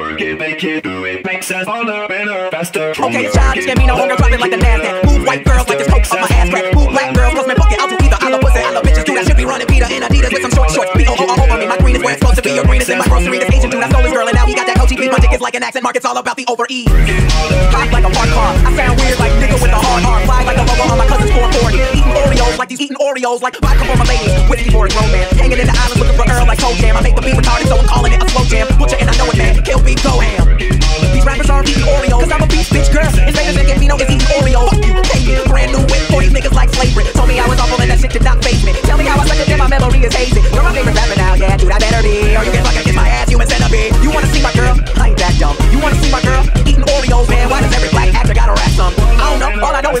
Work it, make it, do it, makes us harder, better, faster, stronger. Okay, it's childish, Gambino, homegirl dropping like the Nasdaq. Move white girls like this coke on my ass crack. Move black girls, cause man, fuck it, I'll do either. I love pussy, I love bitches, dude, I should be running Peter in Adidas with some short shorts. B O O all over me, my green is where it's supposed to be. Your green is in my grocery. This Asian dude, I stole his girl, and now he got that Coachy beat. My dick is like an accent mark, it's all about the over E. Hot like a fart car, I sound weird like nigga with a hard R. Fly like a logo on my cousin's 440. Eating Oreos like these eating Oreos, like vodka for my ladies. Whiskey for his romance. Hanging in the islands looking for Earl like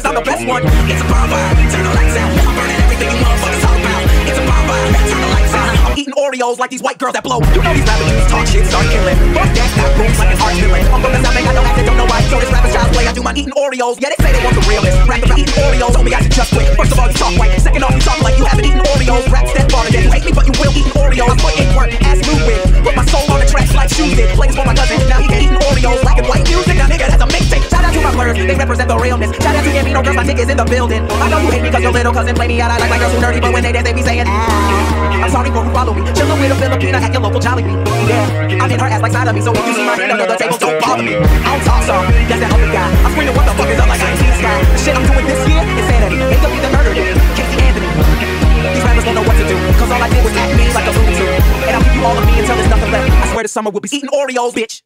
don't know, all I know is I'm the best one. It's a bonfire, turn the lights out. I'm burning everything you motherfuckers talk about. It's a bonfire, turn the lights out. I'm eating Oreos like these white girls that blow. You know these rappers just talk shit, start killing. Fuck that, got rooms like an art villain. I'm from the south, ain't got no accent, don't know why. So this rapper's child's play, I do my eating Oreos. Yeah, they say they want the realest. Rap about eating Oreos, told me I should just out to Gambino, girls, my dick is in the building. I know you hate me cause your little cousin play me out. I like my girls who nerdy, but when they dance, they be saying, ah. I'm sorry for who follow me. Chillin' with a Filipina at your local Jollibee. Yeah, I'm in her ass like side of me, so if you see my hand under the table, don't bother me. I don't talk some, that's that other guy. I'm screaming, what the fuck is up like I ain't seen the sky. The shit I'm doing this year, insanity. Ain't gonna be the murder Casey Anthony. These rappers don't know what to do, cause all I did was act me like a loony tune. And I'll give you all of me until there's nothing left. I swear the summer will be eating Oreos, bitch.